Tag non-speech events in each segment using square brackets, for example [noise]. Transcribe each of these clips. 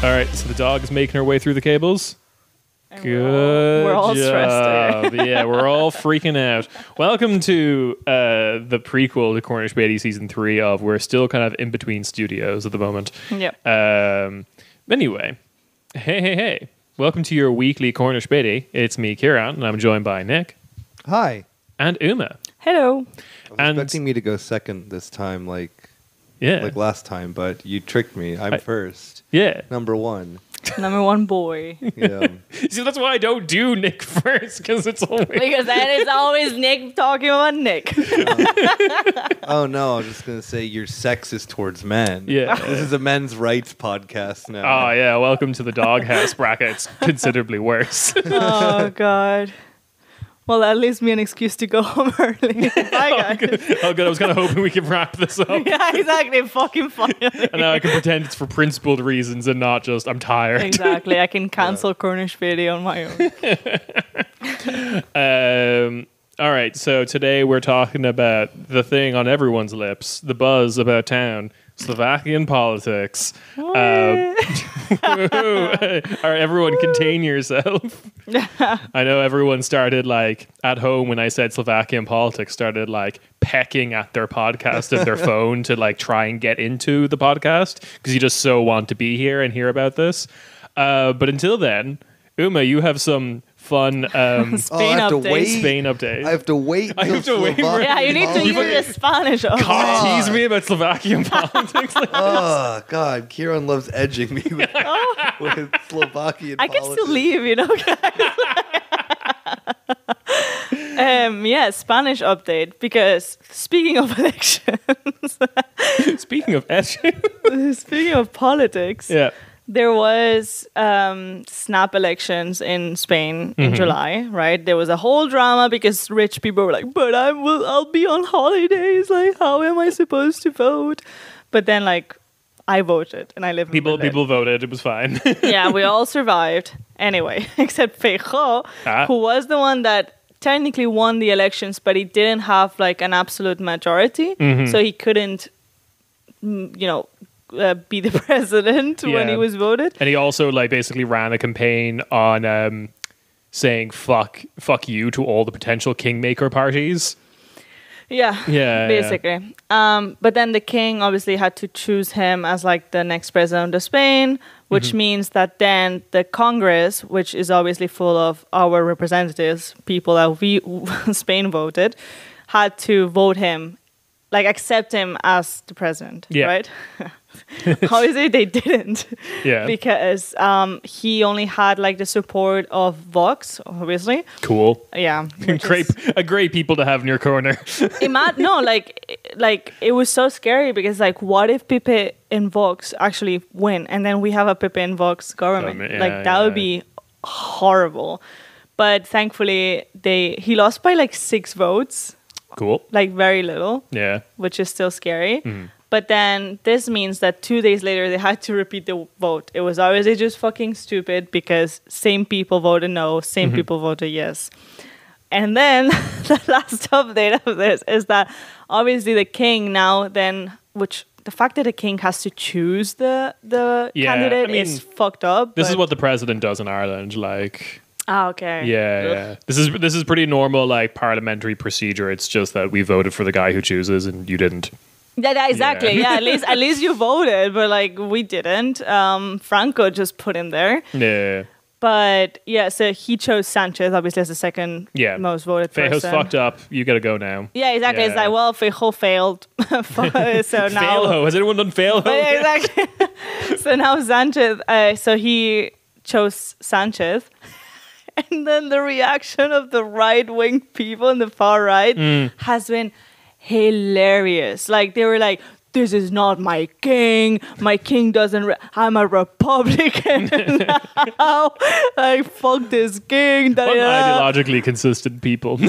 All right, so the dog is making her way through the cables. And Good We're all, we're all stressed. job. yeah, we're all freaking out. Welcome to uh, the prequel to Corner Späti season three of we're still kind of in between studios at the moment. Yep. Um, anyway, hey, hey, hey. Welcome to your weekly Corner Späti. It's me, Ciarán, and I'm joined by Nick Hi. and Uma. Hello. I was And- expecting me to go second this time, like Yeah. like last time, but you tricked me. I'm I- first, yeah. number one. Number one boy. [laughs] Yeah. [laughs] See, that's why I don't do Nick [laughs] first, because it's always. because then it's always Nick talking about Nick. oh no, I was just gonna say you're sexist towards men. Yeah. This is a men's rights podcast now. Oh, yeah. Welcome to the doghouse bracket. It's considerably worse. oh God. Well, that leaves me an excuse to go [laughs] home early. [laughs] Bye, guys. oh, good. I was kind of hoping we could wrap this [laughs] up. yeah, exactly. Fucking funny. And now I can pretend it's for principled reasons and not just I'm tired. exactly. I can cancel Corner Späti on my own. Um, all right, so today we're talking about the thing on everyone's lips, the buzz about town, Slovakian politics. Um, [laughs] [laughs] all right, everyone, contain yourself. [laughs] I know everyone started like at home when I said Slovakian politics, started like pecking at their podcast and their phone to like try and get into the podcast because you just so want to be here and hear about this. Uh, but until then, Uma, you have some fun [laughs] um, Oh, Spain have to update. wait. Spain update. I have to wait. I have till to wait for- yeah, you need to politics- hear the Spanish. of God, it. tease me about Slovakian [laughs] politics. Like, [laughs] Oh God, Ciarán loves edging me with, with Slovakian. I can still leave, you know, um, yeah, Spanish update because speaking of elections, speaking of etching, speaking of politics, yeah, there was um, snap elections in Spain in July, right? There was a whole drama because rich people were like, "But I will, I'll be on holidays. Like, how am I supposed to vote?" But then, like, I voted and I live in people Berlin. people voted. It was fine. [laughs] yeah, we all [laughs] survived anyway, [laughs] except Feijóo, Ah. who was the one that technically won the elections, but he didn't have like an absolute majority, Mm-hmm. so he couldn't, mm, you know, uh, be the [laughs] president when he was voted. and he also like basically ran a campaign on um, saying "fuck fuck you" to all the potential kingmaker parties. Yeah, Yeah, basically. Um, but then the king obviously had to choose him as like the next president of Spain, which Mm-hmm. means that then the Congress, which is obviously full of our representatives, people that we [laughs] Spain voted, had to vote him, like accept him as the president. Yeah. Right. [laughs] [laughs] obviously they didn't Yeah, because um, he only had like the support of Vox, obviously. cool. Yeah. [laughs] great, is- a great people to have in your corner. [laughs] Ima- no, like, like it was so scary because, like, what if Pepe and Vox actually win, and then we have a Pepe and Vox government? Government, yeah, like that would yeah. be horrible. But thankfully, they he lost by like six votes, cool. like very little, Yeah. which is still scary. Mm-hmm. But then this means that two days later they had to repeat the vote. It was obviously just fucking stupid because same people voted no, Mm-hmm. same people voted yes. And then [laughs] the last update of this is that obviously the king now then, which the fact that the king has to choose the the Yeah, candidate I mean, is fucked up. This is what the president does in Ireland. Like, Ah, okay. yeah, yeah. This is this is pretty normal, like parliamentary procedure. It's just that we voted for the guy who chooses, and you didn't. Yeah, yeah, exactly. Yeah. Yeah. at least at least you voted, but like we didn't. Um, Franco just put him there. Yeah. But yeah, so he chose Sanchez obviously as the second Yeah. most voted Feijóo's person. fucked up. You got to go now. Yeah, exactly. It's Yeah. like, well, Feijóo failed, [laughs] so [laughs] now Failho. Has anyone done Failho? Yeah, exactly. [laughs] so now Sanchez. Uh, so he chose Sanchez, and then the reaction of the right wing people in the far right Mm. has been hilarious. Like they were like. This is not my king. My king doesn't. Re- I'm a Republican now. [laughs] Like fuck this king. da. Unidologically consistent people. [laughs]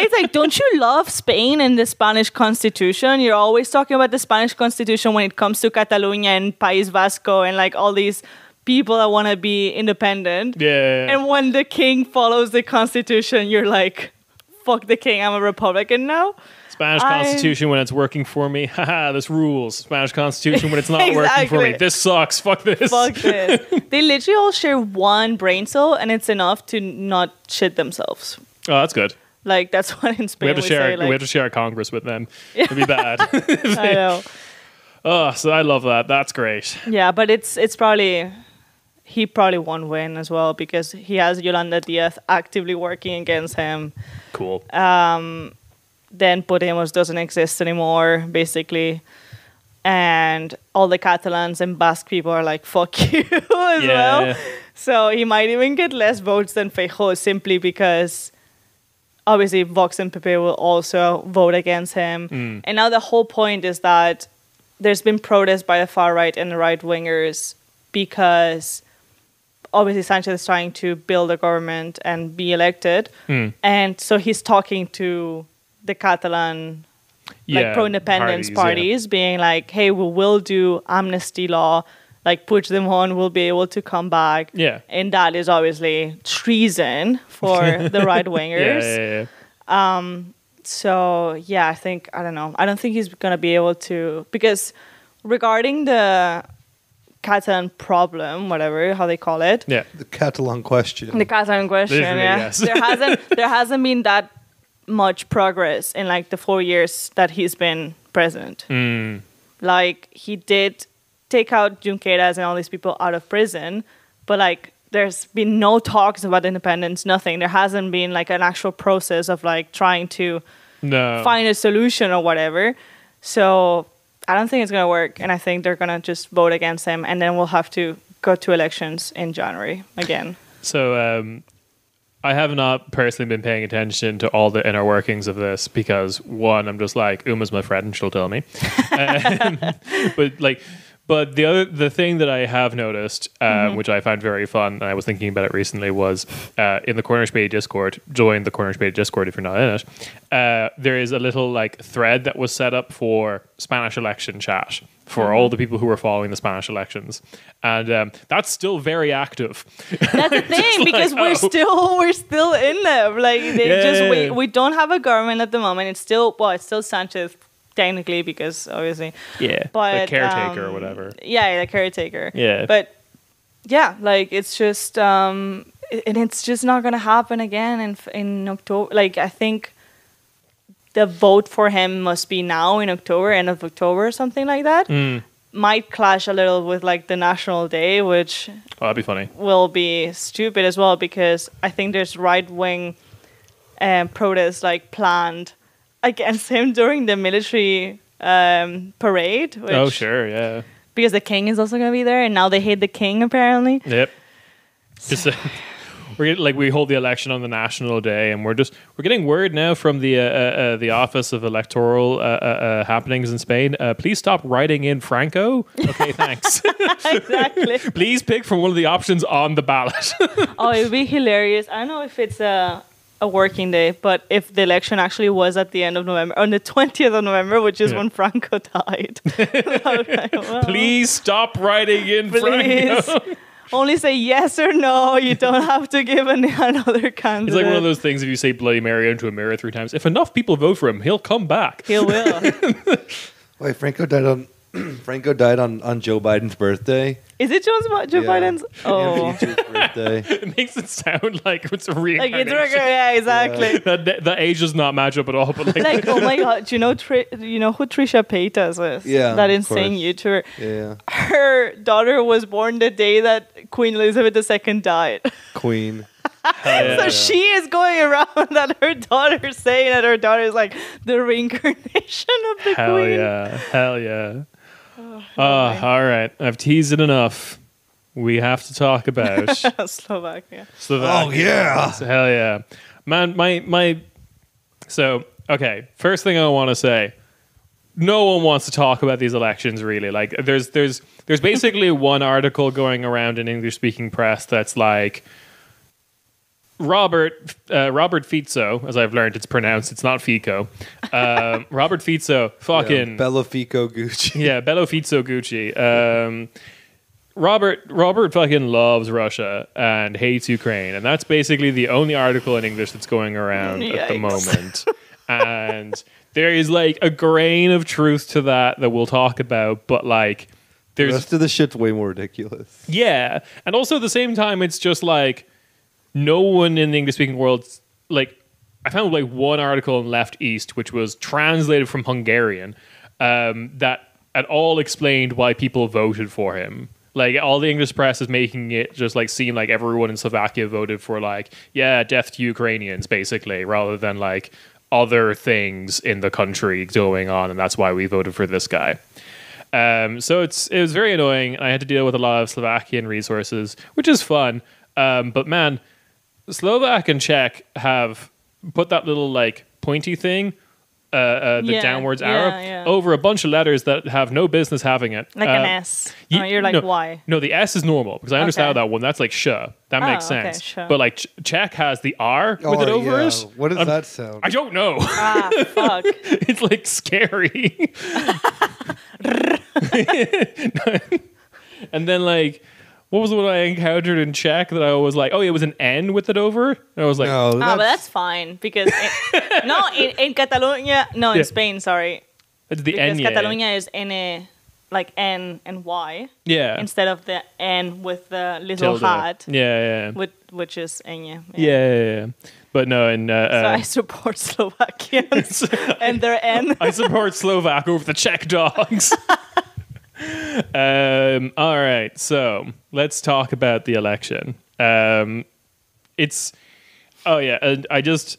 It's like, don't you love Spain and the Spanish constitution? You're always talking about the Spanish constitution when it comes to Catalonia and País Vasco and like all these people that want to be independent. yeah. And when the king follows the constitution, you're like, fuck the king, I'm a Republican now. Spanish I- Constitution when it's working for me. [laughs] Haha, this rules. Spanish Constitution when it's not [laughs] working for me. This sucks. Fuck this. Fuck [laughs] this. they literally all share one brain cell, and it's enough to not shit themselves. Oh, that's good. Like that's what in Spain We have to share. say. Like, we have to share Congress with them. It'd be bad. I know. oh, so I love that. That's great. Yeah, but it's it's probably he probably won't win as well because he has Yolanda Diaz actively working against him. Cool. Then Podemos doesn't exist anymore, basically. And all the Catalans and Basque people are like, fuck [laughs] you as Yeah. well. So he might even get less votes than Feijóo simply because obviously Vox and Pepe will also vote against him. Mm. And now the whole point is that there's been protests by the far right and the right wingers because obviously Sanchez is trying to build a government and be elected. Mm. And so he's talking to the Catalan like pro independence parties, parties, yeah. being like, hey, we will do amnesty law, like Puigdemont will be able to come back. Yeah. And that is obviously treason for [laughs] the right Yeah, wingers. yeah, yeah. So yeah, I think I don't know. I don't think he's gonna be able to because regarding the Catalan problem, whatever how they call it, Yeah. The Catalan question. the Catalan question, Literally, yeah, yes. there hasn't [laughs] there hasn't been that much progress in like the four years that he's been president. Mm. Like he did take out Junqueras and all these people out of prison, but like there's been no talks about independence, nothing. There hasn't been like an actual process of like trying to No. find a solution or whatever. So I don't think it's gonna work, and I think they're gonna just vote against him, and then we'll have to go to elections in January again. So um, I have not personally been paying attention to all the inner workings of this because one, I'm just like Uma's my friend and she'll tell me. [laughs] Um, but like, but the other the thing that I have noticed, um, which I find very fun, and I was thinking about it recently, was uh, in the Corner Späti Discord. Join the Corner Späti Discord if you're not in it. Uh, there is a little like thread that was set up for Spanish election chat for all the people who were following the Spanish elections, and um, that's still very active. That's the [laughs] thing like, because we're oh. still we're still in them. Like they Yeah, just we we don't have a government at the moment. It's still well, it's still Sanchez technically because obviously Yeah, But, the caretaker or um, whatever. yeah, the caretaker. Yeah. But yeah, like it's just um and it's just not gonna happen again in in October. Like I think the vote for him must be now in October, end of October, or something like that. Mm. Might clash a little with like the national day, which Oh, that'd be funny. will be stupid as well because I think there's right wing um, protests like planned against him during the military um, parade. Which, oh, sure, yeah, Because the king is also going to be there, and now they hate the king apparently. yep. Just uh, [laughs] we're getting, like we hold the election on the national day, and we're just we're getting word now from the uh, uh, uh, the Office of Electoral uh, uh, Happenings in Spain. Uh, please stop writing in Franco. Okay, [laughs] thanks. [laughs] exactly. please pick from one of the options on the ballot. oh, it would be hilarious. I don't know if it's a a working day, but if the election actually was at the end of November, on the twentieth of November, which is Yeah. when Franco [laughs] died. [laughs] Like, well, please stop writing in please. Franco. [laughs] Only say yes or no. You don't have to give any, another candidate. It's like one of those things if you say Bloody Mary into a mirror three times, if enough people vote for him, he'll come back. He will. Wait, Franco died on [clears throat] Franco died on, on Joe Biden's birthday. Is it Joe, Joe Yeah. Biden's? [laughs] Oh, Impeach his birthday. [laughs] it makes it sound like it's a real. like it's regular. Yeah, exactly. the, the age does not match up at all, but like, Like oh my [laughs] god, do you know Tri- you know who Trisha Paytas is? Yeah, that of insane course. YouTuber. Yeah, Her daughter was born the day that Queen Elizabeth II died. Queen. Yeah. so she is going around that her daughter saying that her daughter is like the reincarnation of the hell Queen. yeah, hell yeah. Oh, all right, I've teased it enough. We have to talk about [laughs] Slovakia. Slovakia. Oh, yeah. hell yeah, man. My my. So okay, first thing I want to say. No one wants to talk about these elections really. Like there's there's there's basically [laughs] one article going around in English speaking press that's like Robert uh, Robert Fico, as I've learned, it's pronounced. It's not Fico. Um, [laughs] Robert Fico, fucking Yeah, Bella Fico Gucci. yeah, Bello Fico Gucci. Um, Robert Robert fucking loves Russia and hates Ukraine, and that's basically the only article in English that's going around at the moment. and there is like a grain of truth to that that we'll talk about, but like The there's rest of the shit's way more ridiculous. yeah, and also at the same time, it's just like no one in the English speaking world like I found like one article in Left East which was translated from Hungarian um, that at all explained why people voted for him. Like all the English press is making it just like seem like everyone in Slovakia voted for like yeah death to Ukrainians basically rather than like other things in the country going on and that's why we voted for this guy. Um, so it's it was very annoying. I had to deal with a lot of Slovakian resources, which is fun. Um, but man, Slovak and Czech have put that little like pointy thing, uh, uh, the Yeah, downwards yeah, arrow, yeah. over a bunch of letters that have no business having it. Like Uh, an S. Ye- oh, you're like, no, why? No, the S is normal because I understand Okay. that one. That's like sh. That Oh, makes okay, sense. But like Czech has the R with it Oh, over yeah. it. What does I'm- that sound? I don't know. Ah, [laughs] fuck. it's like scary. [laughs] [laughs] and then like, what was the one I encountered in Czech that I was like, oh, it was an N with it over. And I was like, no, Ah, but that's fine because in, [laughs] no, in, in Catalonia, no, in Yeah. Spain, sorry, it's the because N. Catalonia is N, like N and Y Yeah. instead of the N with the little Tilde. hat, Yeah, yeah, with, which is N. yeah, yeah, yeah. But no, and uh, So uh, I support [laughs] Slovakians [laughs] and their N. I support Slovak over the Czech dogs. Um, all right, so let's talk about the election. Um, it's oh yeah, and I just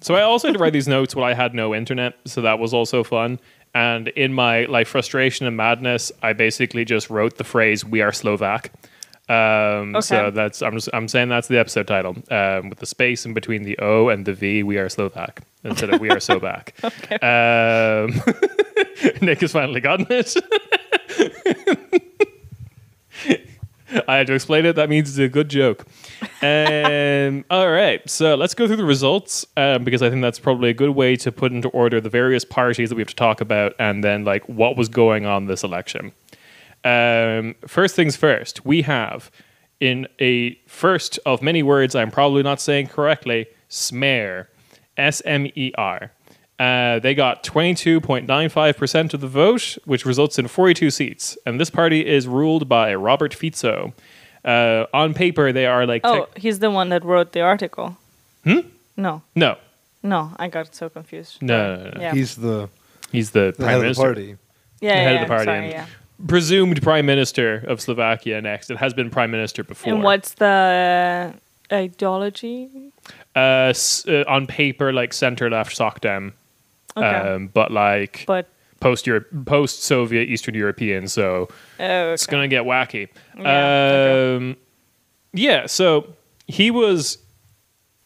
so I also had to write these notes when I had no internet, so that was also fun. And in my like frustration and madness, I basically just wrote the phrase "We are Slovak." Um, So that's I'm just I'm saying that's the episode title um, with the space in between the O and the V. We are Slovak instead of We are [laughs] so back. um, [laughs] Nick has finally gotten it. I had to explain it. That means it's a good joke. Um, [laughs] all right, so let's go through the results um, because I think that's probably a good way to put into order the various parties that we have to talk about, and then like what was going on this election. Um, first things first, we have in a first of many words I'm probably not saying correctly, SMER, S M E R. Uh, they got 22.95% of the vote, which results in 42 seats. And this party is ruled by Robert Fico. Uh, on paper, they are like. Oh, tech- he's the one that wrote the article. Hmm? No, no, no, I got so confused. No, no, no, no. Yeah. He's the, he's the, the prime head of the minister. party. yeah, the head yeah, of the party. Sorry, and yeah. Presumed prime minister of Slovakia next. It has been prime minister before. And what's the ideology? Uh, s- uh, on paper, like center left SOCDEM. Okay. Um, but like but post Europe, post Soviet Eastern European, so oh, it's gonna get wacky. Yeah, okay. um, yeah. So he was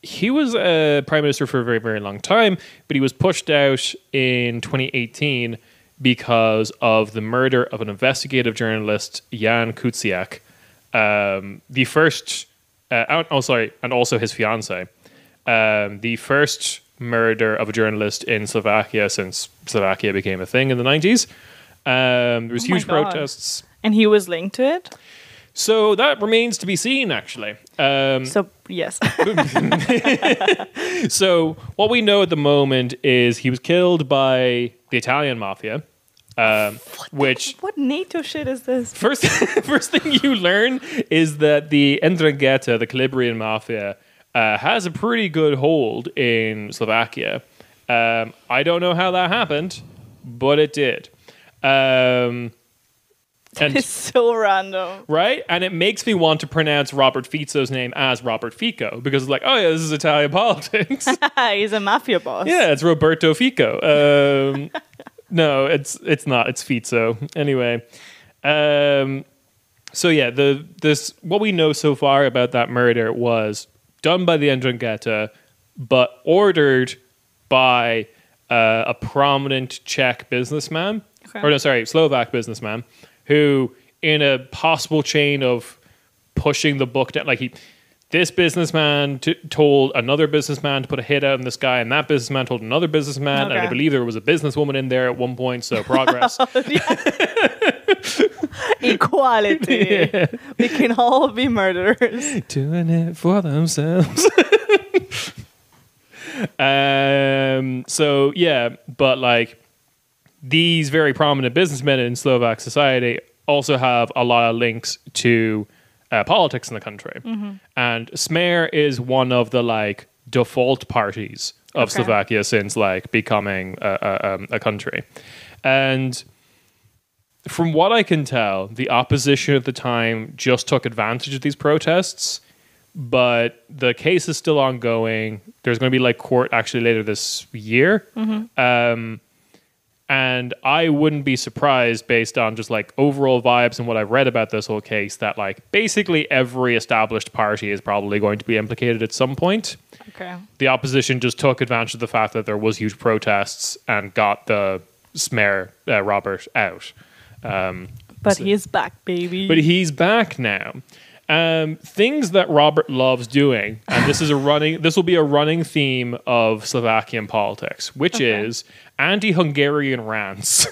he was a prime minister for a very very long time, but he was pushed out in 2018 because of the murder of an investigative journalist Jan Kuciak, um, the first. Uh, oh, oh, sorry, and also his fiance. Um, the first murder of a journalist in Slovakia since Slovakia became a thing in the 90s. Um, there was Oh huge protests. and he was linked to it. So that remains to be seen, actually. Um, So yes, [laughs] so what we know at the moment is he was killed by the Italian mafia, um, which what NATO shit is this? first [laughs] first thing you learn is that the Ndrangheta, the Calabrian mafia, uh, has a pretty good hold in Slovakia. Um, I don't know how that happened, but it did. Um, and It's so random. right? And it makes me want to pronounce Robert Fico's name as Robert Fico because it's like, oh yeah, this is Italian [laughs] politics. [laughs] He's a mafia boss. yeah, it's Roberto Fico. Um, [laughs] no, it's it's not. It's Fico. Anyway, um, so yeah, the this what we know so far about that murder was done by the Ndrangheta, but ordered by uh, a prominent Czech businessman, Okay. or no, sorry, Slovak businessman, who in a possible chain of pushing the book down, like he. This businessman t- told another businessman to put a hit out on this guy, and that businessman told another businessman, and I believe there was a businesswoman in there at one point. So [laughs] progress. [laughs] [laughs] Equality. [laughs] We can all be murderers. [laughs] doing it for themselves. Um, so yeah, but like these very prominent businessmen in Slovak society also have a lot of links to uh, politics in the country, and Smer is one of the like default parties of Okay. Slovakia since like becoming a, a, um, a country, and from what I can tell, the opposition at the time just took advantage of these protests, but the case is still ongoing. There's going to be like court actually later this year. Um, and I wouldn't be surprised based on just like overall vibes and what I've read about this whole case that like basically every established party is probably going to be implicated at some point. Okay. The opposition just took advantage of the fact that there was huge protests and got the Smer uh, Robert out. Um, But he's back, baby. but he's back now. Um, things that Robert loves doing, and this is a running. This will be a running theme of Slovakian politics, which Okay. is anti-Hungarian rants.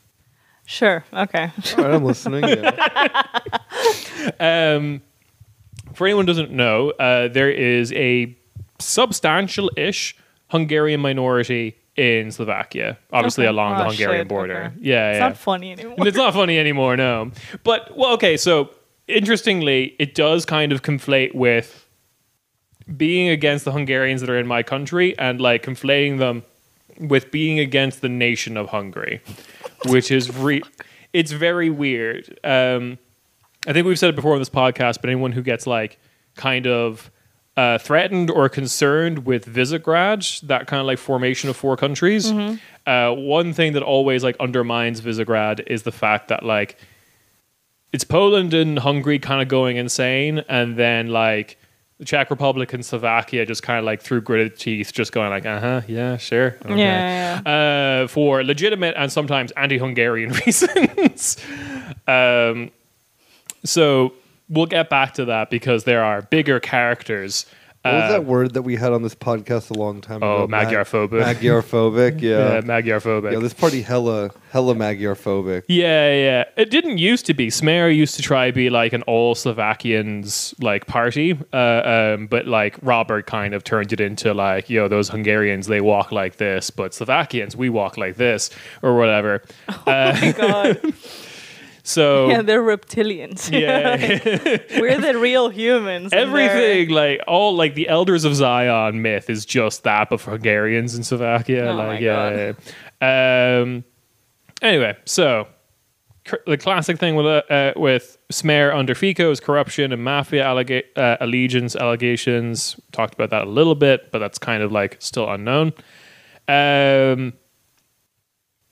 [laughs] sure. Okay. All right, I'm listening. Yeah. [laughs] um, for anyone who doesn't know, uh, there is a substantial-ish Hungarian minority in Slovakia, obviously Okay. along the Oh, Hungarian shit, border. okay. Yeah, It's yeah. not funny anymore. And it's not funny anymore, no. But well, okay, so interestingly, it does kind of conflate with being against the Hungarians that are in my country and like conflating them with being against the nation of Hungary, [laughs] which is re- it's very weird. Um, I think we've said it before on this podcast, but anyone who gets like kind of uh, threatened or concerned with Visegrad, that kind of like formation of four countries, uh, one thing that always like undermines Visegrad is the fact that like it's Poland and Hungary kind of going insane, and then like the Czech Republic and Slovakia just kind of like through gritted teeth, just going like, uh huh, yeah, sure, okay." Yeah, Uh, for legitimate and sometimes anti-Hungarian [laughs] reasons. um, so we'll get back to that because there are bigger characters. What was Uh, that word that we had on this podcast a long time Oh, ago? Oh, Magyarphobic. Magyarphobic. [laughs] yeah, Yeah. Magyarphobic. yeah. This party hella hella Magyarphobic. Yeah, yeah. It didn't used to be. Smer used to try to be like an all Slovakians like party, uh, um, but like Robert kind of turned it into like, yo, those Hungarians they walk like this, but Slovakians we walk like this or whatever. Uh, [laughs] Oh my god. [laughs] so [laughs] yeah, they're reptilians. yeah, [laughs] We're the real humans. everything like all like the Elders of Zion myth is just that, but for Hungarians in Slovakia. Oh my like yeah, yeah. Um. Anyway, so cr- the classic thing with uh, uh, with Smer under Fico is corruption and mafia allega- uh, allegiance allegations. Talked about that a little bit, but that's kind of like still unknown. Um,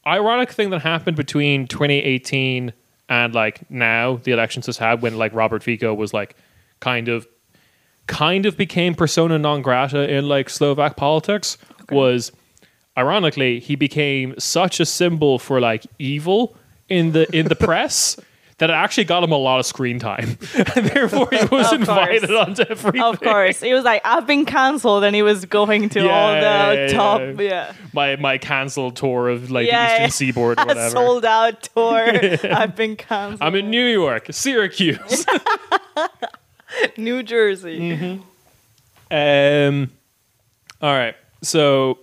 ironic thing that happened between 2018 and like now the elections has had when like Robert Fico was like kind of kind of became persona non grata in like Slovak politics was ironically he became such a symbol for like evil in the in the [laughs] press that it actually got him a lot of screen time [laughs] and therefore he was [laughs] invited onto everything Of course, he was like, "I've been cancelled. and he was going to Yeah, all the yeah, top, yeah. yeah, my my cancelled tour of like the eastern seaboard or [laughs] whatever sold out tour. I've been cancelled. I'm in New York Syracuse New Jersey. Mm-hmm. Um, all right. So,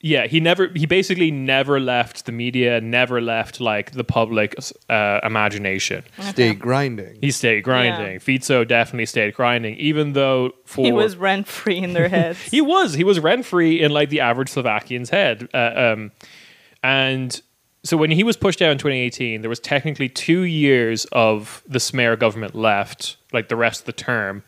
yeah, he never, he basically never left the media, never left like the public uh, imagination. Stay grinding. He stayed grinding. Yeah. Fico definitely stayed grinding, even though for He was rent free in their [laughs] heads. he was he was rent free in like the average Slovakian's head, uh, um, and so when he was pushed out in 2018, there was technically two years of the Smer government left, like the rest of the term,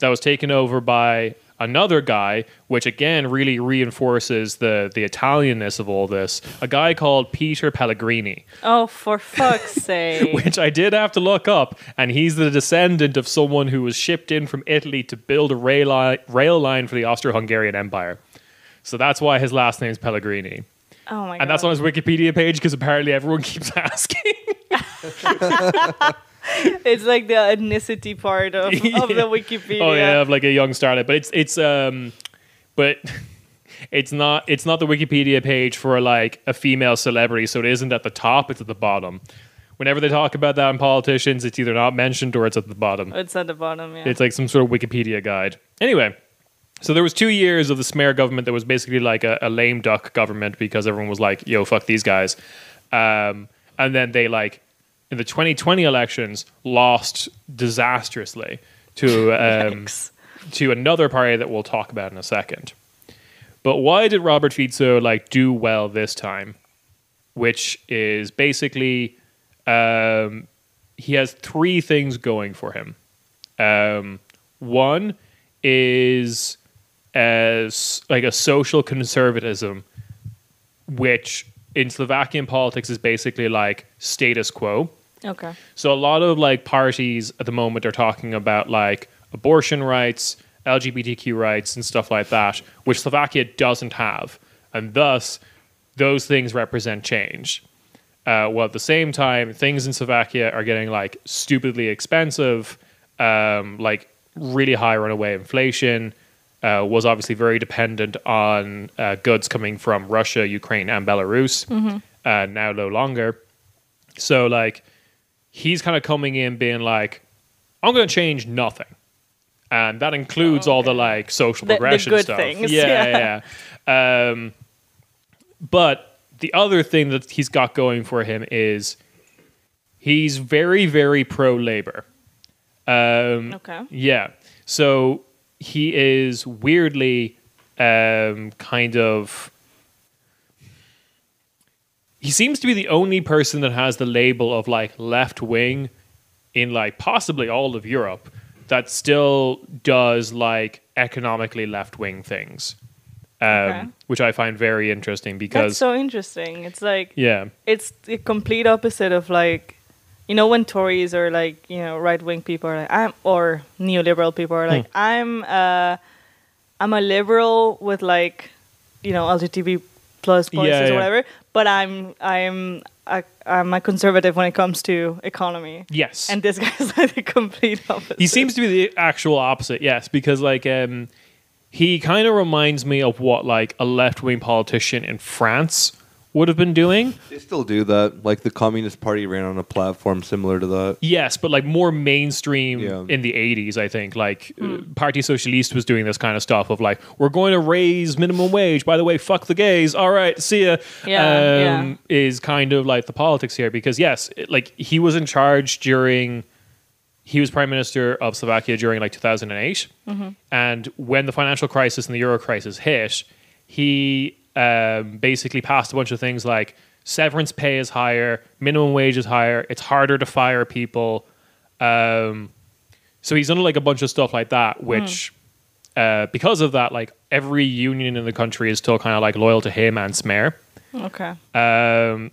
that was taken over by another guy, which again really reinforces the the Italianness of all this. A guy called Peter Pellegrini, oh, for fuck's [laughs] sake! which I did have to look up, and he's the descendant of someone who was shipped in from Italy to build a rail line, rail line for the Austro-Hungarian Empire. So that's why his last name is Pellegrini. Oh my god! And that's on his Wikipedia page because apparently everyone keeps [laughs] asking. [laughs] [laughs] It's like the ethnicity part of, [laughs] of Yeah. the Wikipedia. oh yeah, of like a young starlet. but it's it's um, but [laughs] it's not it's not the Wikipedia page for like a female celebrity, so it isn't at the top; it's at the bottom. Whenever they talk about that in politicians, it's either not mentioned or it's at the bottom. It's at the bottom. Yeah. It's like some sort of Wikipedia guide. Anyway, So there was two years of the Smer government that was basically like a, a lame duck government because everyone was like, "Yo, fuck these guys," um, and then they like in the 2020 elections lost disastrously to [laughs] um, to another party that we'll talk about in a second. But why did Robert Fico like do well this time? Which is basically um, he has three things going for him. Um, one is as like a social conservatism, which in Slovakian politics is basically like status quo. Okay. So a lot of like parties at the moment are talking about like abortion rights, LGBTQ rights, and stuff like that, which Slovakia doesn't have, and thus those things represent change. Uh, while at the same time, things in Slovakia are getting like stupidly expensive, um, like really high runaway inflation. Uh, was obviously very dependent on uh, goods coming from Russia, Ukraine, and Belarus. Uh, now no longer. So like he's kind of coming in being like, I'm going to change nothing. And that includes all the like social The- the progression good stuff. things, Yeah, yeah. yeah. yeah. Um, but the other thing that he's got going for him is he's very, very pro labor. Um, Okay. yeah. So he is weirdly um, kind of. He seems to be the only person that has the label of like left wing in like possibly all of Europe that still does like economically left wing things. Um, Okay. Which I find very interesting That's because, so interesting. It's like yeah, it's the complete opposite of like you know when Tories or like you know right wing people are like I'm or neoliberal people are like I'm uh I'm a liberal with like you know LGBT plus policies Yeah, or yeah. whatever, but I'm I'm a, I'm a conservative when it comes to economy. yes, And this guy's [laughs] like the complete opposite. He seems to be the actual opposite, yes, because like um, he kind of reminds me of what like a left wing politician in France would have been doing. They still do that. Like the Communist Party ran on a platform similar to that. Yes, but like more mainstream Yeah. in the 80s, I think. Like uh, Parti Socialiste was doing this kind of stuff of like, we're going to raise minimum wage. By the way, fuck the gays. All right, see ya. Yeah, um, Is kind of like the politics here because, yes, it- like he was in charge during, he was prime minister of Slovakia during like 2008. And when the financial crisis and the euro crisis hit, he um, basically passed a bunch of things like severance pay is higher, minimum wage is higher, it's harder to fire people. Um, so he's done like a bunch of stuff like that, which uh, because of that, like every union in the country is still kind of like loyal to him and Smer. okay. Um,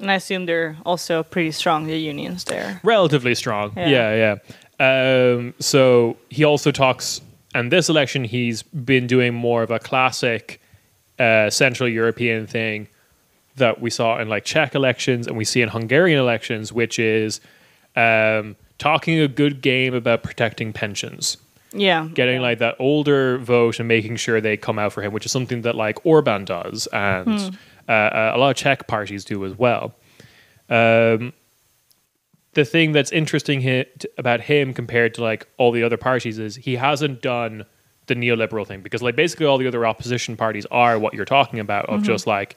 And I assume they're also pretty strong the unions there. relatively strong. Yeah. Yeah, yeah. Um, so he also talks, and this election he's been doing more of a classic uh, Central European thing that we saw in like Czech elections and we see in Hungarian elections, which is um, talking a good game about protecting pensions. Yeah. Getting like that older vote and making sure they come out for him, which is something that like Orban does and uh, uh, a lot of Czech parties do as well. Um, the thing that's interesting hi- about him compared to like all the other parties is he hasn't done the neoliberal thing because like basically all the other opposition parties are what you're talking about of just like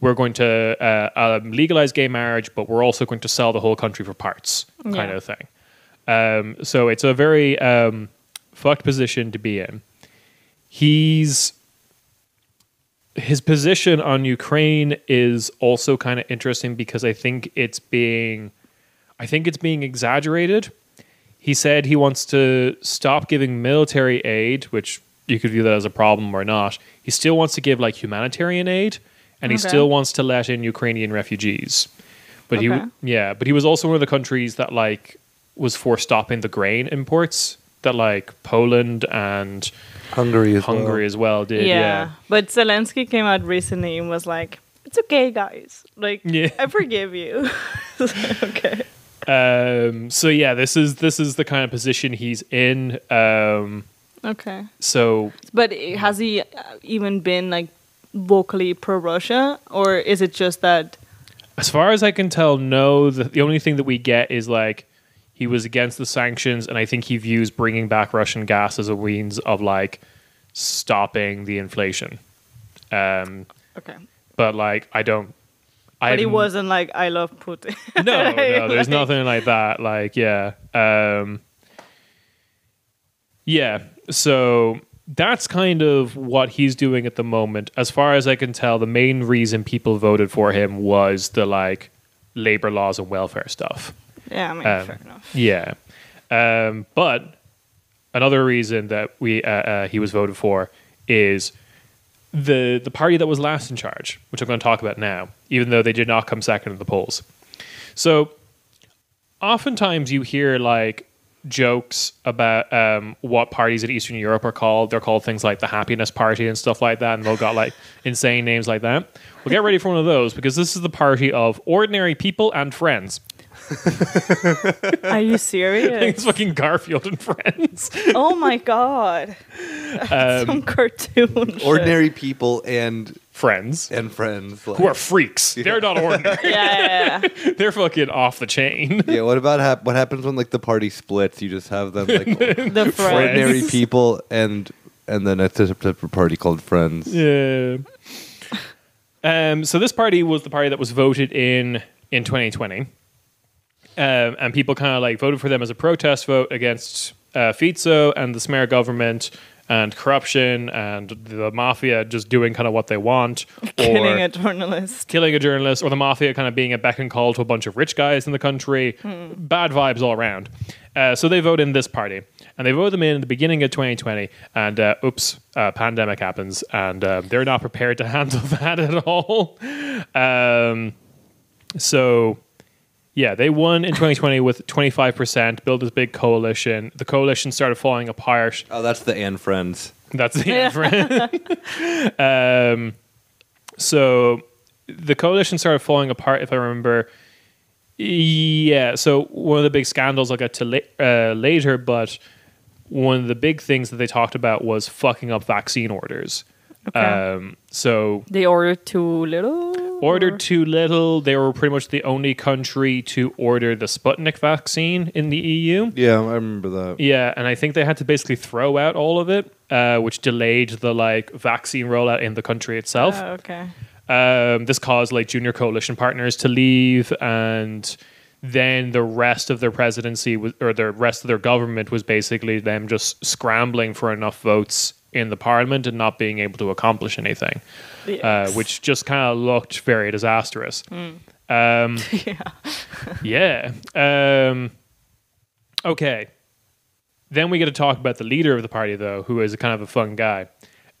we're going to uh, um, legalize gay marriage, but we're also going to sell the whole country for parts, kind Yeah. of thing. Um, so it's a very um, fucked position to be in. He's his position on Ukraine is also kind of interesting because I think it's being I think it's being exaggerated. He said he wants to stop giving military aid, which you could view that as a problem or not. He still wants to give like humanitarian aid and he Okay. still wants to let in Ukrainian refugees. But Okay. he yeah, but he was also one of the countries that like was for stopping the grain imports that like Poland and Hungary as Hungary well. as well did. yeah. Yeah. But Zelensky came out recently and was like, "It's okay, guys. Like, Yeah. I forgive you." [laughs] [laughs] okay. Um, so yeah, this is this is the kind of position he's in. Um, Okay. so But has he uh, even been like vocally pro Russia, or is it just that? as far as I can tell, no. The, the only thing that we get is like he was against the sanctions, and I think he views bringing back Russian gas as a means of like stopping the inflation. Um, Okay. but like I don't. But he haven't- wasn't like, I love Putin. no, no, [laughs] there's Like- nothing like that. Like, yeah. Um, yeah. So that's kind of what he's doing at the moment. As far as I can tell, the main reason people voted for him was the like labor laws and welfare stuff. yeah, I mean, Um, fair enough. Yeah. Um, but another reason that we uh, uh, he was voted for is the the party that was last in charge, which I'm going to talk about now, even though they did not come second in the polls. So, oftentimes you hear like jokes about um, what parties in Eastern Europe are called. They're called things like the Happiness Party and stuff like that, and they've got like [laughs] insane names like that. Well, get ready for one of those because this is the party of ordinary people and friends. [laughs] Are you serious? [laughs] I think serious? it's fucking Garfield and Friends. [laughs] oh my god. Um, Some cartoon. shit. Ordinary people and friends and friends. Like, who are freaks. They're not ordinary. Yeah, yeah, yeah. They're fucking off the chain. yeah. What about hap- what happens when like the party splits? You just have them like The friends. ordinary people and and then it's a separate party called friends. Yeah. Um, so this party was the party that was voted in in 2020, um, and people kind of like voted for them as a protest vote against uh, Fico and the Smer government and corruption and the mafia just doing kind of what they want, [laughs] Killing a journalist. killing a journalist, or the mafia kind of being a beck and call to a bunch of rich guys in the country. Bad vibes all around. Uh, so they vote in this party, and they vote them in at the beginning of 2020. And uh, oops, uh, pandemic happens, and uh, they're not prepared to [laughs] handle [laughs] that at all. Um, so. Yeah, they won in [laughs] 2020 with 25%, built this big coalition. The coalition started falling apart. Oh, that's the and friends. That's the [laughs] answer. [laughs] um, so the coalition started falling apart, if I remember. Yeah. So one of the big scandals I'll get to la- uh, later, but one of the big things that they talked about was fucking up vaccine orders. Okay. Um, so They ordered too little. Ordered too little. They were pretty much the only country to order the Sputnik vaccine in the E EU. Yeah, I remember that. Yeah, and I think they had to basically throw out all of it, uh, which delayed the like vaccine rollout in the country itself. Oh, okay. Um, this caused like junior coalition partners to leave, and then the rest of their presidency was, or the rest of their government was basically them just scrambling for enough votes in the parliament and not being able to accomplish anything, uh, which just kind of looked very disastrous. Um, [laughs] Yeah. [laughs] yeah. Um, okay. Then we get to talk about the leader of the party, though, who is a kind of a fun guy.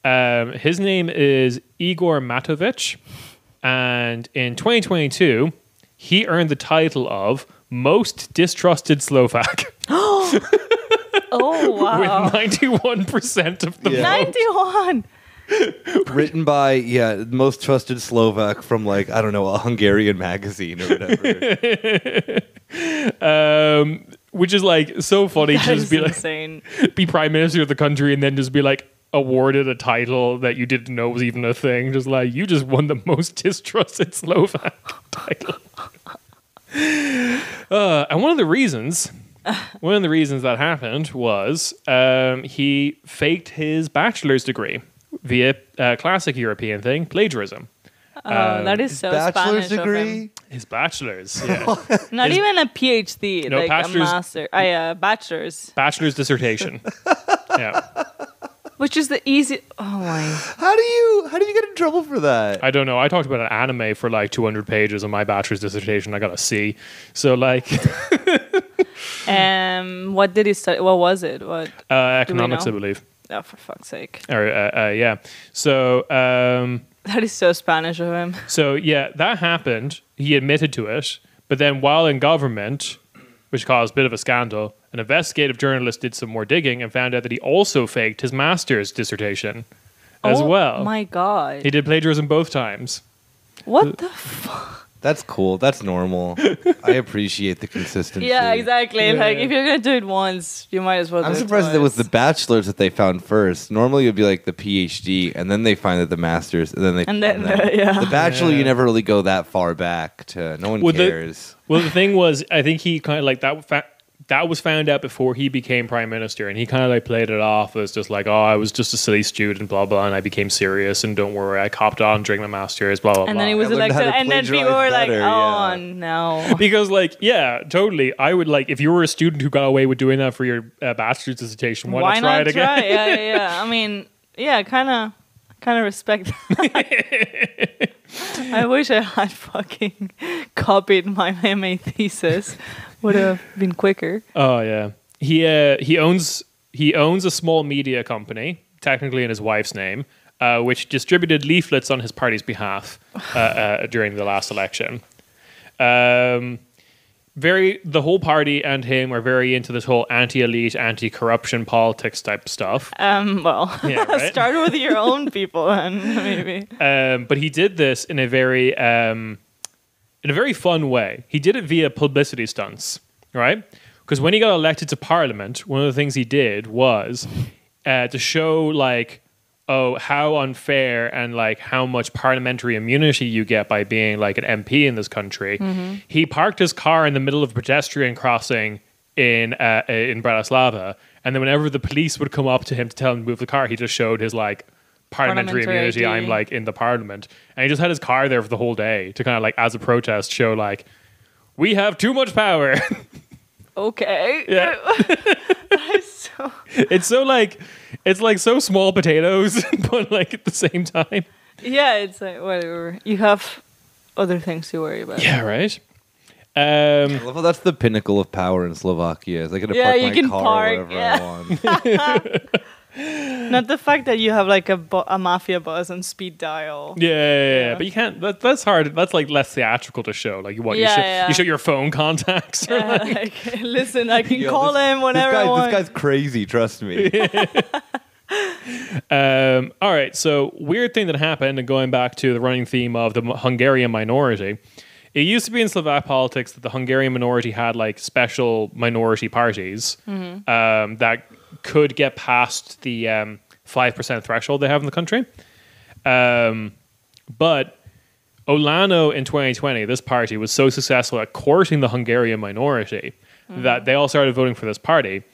Um, his name is Igor Matovich, and in 2022, he earned the title of Most Distrusted Slovak [gasps] [laughs] Oh [laughs] wow. with 91% of the Yeah. vote. Ninety-one. [laughs] Written by yeah, most trusted Slovak from like I don't know a Hungarian magazine or whatever. [laughs] Um, which is like so funny to That just is be like, insane. be prime minister of the country and then just be like awarded a title that you didn't know was even a thing. Just like you just won the most distrusted Slovak title. Uh, and one of the reasons, one of the reasons that happened was um, he faked his bachelor's degree via uh, classic European thing, plagiarism. Oh, that is so Bachelor's Spanish of him. degree. His bachelor's, yeah, [laughs] Not His- even a PhD, No, like bachelor's- a master, uh, bachelor's, bachelor's dissertation. [laughs] Yeah, which is the easy. Oh my! How do you how do you get in trouble for that? I don't know. I talked about an anime for like 200 pages on my bachelor's dissertation. I got a C. So like [laughs] [laughs] Um, what did he study? What was it? What? uh, economics, I believe. Oh, for fuck's sake! Or uh, uh, yeah. So um, [laughs] That is so Spanish of him. [laughs] so yeah, that happened. He admitted to it, but then while in government, which caused a bit of a scandal, an investigative journalist did some more digging and found out that he also faked his master's dissertation as well. oh, well. My God! He did plagiarism both times. what the? F- That's cool. That's normal. I appreciate the consistency. yeah, exactly. Yeah. Like if you're gonna do it once, you might as well. I'm do surprised it that it was the twice. bachelor's that they found first. Normally, it would be like the PhD, and then they find that the master's, and then they And then, found that. [laughs] yeah. the bachelor. Yeah. You never really go that far back to. No one Well, the- cares. Well, the thing was, I think he kind of like that. Fa- that was found out before he became prime minister, and he kind of like played it off as just like, oh, I was just a silly student, blah blah, and I became serious, and don't worry, I copped on during my masters, blah blah And blah. then he was I learned elected, and then people plagiarize were like, better, "Oh yeah. no!" [laughs] because like yeah, totally. I would like if you were a student who got away with doing that for your uh, bachelor's dissertation, why, not try it again? try? Yeah, yeah, yeah. [laughs] I mean, yeah, kind of, kind of respect. that. [laughs] I wish I had fucking copied my MA thesis. Would have been quicker. Oh yeah, he uh, he owns he owns a small media company, technically in his wife's name, uh, which distributed leaflets on his party's behalf uh, uh, during the last election. Um, very the whole party and him are very into this whole anti-elite, anti-corruption politics type stuff. Um, well, Yeah, [laughs] right? start with your own people, and [laughs] maybe. Um, but he did this in a very um, in a very fun way. He did it via publicity stunts, right? Because when he got elected to parliament, one of the things he did was uh, to show like, oh, how unfair and like how much parliamentary immunity you get by being like an MP in this country. He parked his car in the middle of a pedestrian crossing in uh, in Bratislava, and then whenever the police would come up to him to tell him to move the car, he just showed his like parliamentary, Parliamentary immunity. ID. I'm like in the parliament, and he just had his car there for the whole day to kind of like as a protest show like we have too much power. [laughs] Okay. Yeah. [laughs] That is so. [laughs] it's so like it's like so small potatoes, but like at the same time. Yeah, it's like whatever. You have other things to worry about. Yeah, right. Um, I love how that's the pinnacle of power in Slovakia. Is I can Yeah, park you my can car park, wherever yeah. I want. Not the fact that you have like a, bu- a mafia boss on speed dial. yeah, yeah, yeah, Yeah. but you can't. That, that's hard. That's like less theatrical to show. Like what you show, yeah. you show your phone contacts. or Yeah, like- [laughs] like, listen, I can Yo, call this- him whenever this, I want. this guy's crazy. Trust me. [laughs] Um, all right. So weird thing that happened, and going back to the running theme of the Hungarian minority, it used to be in Slovak politics that the Hungarian minority had like special minority parties Mm-hmm. um, that could get past the um, five percent threshold they have in the country. Um, but Olano in 2020, this party was so successful at courting the Hungarian minority that they all started voting for this party.